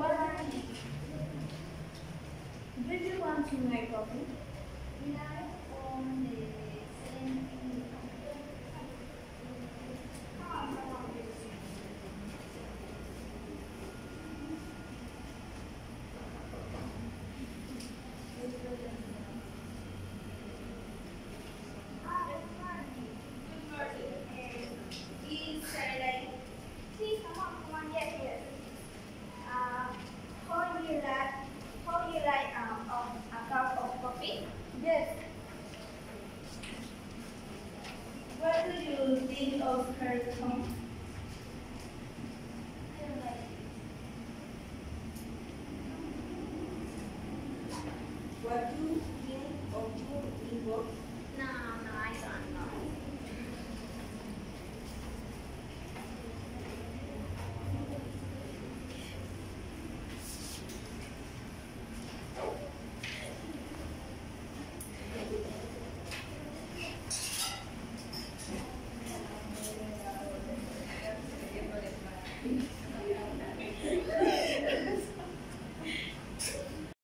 What are you? Want to make coffee? Are on the same. Please come come here. Uh, how do you like, how do you like um, um, a cup of coffee? Yes. What do you think of her it. What do you think of your inbox?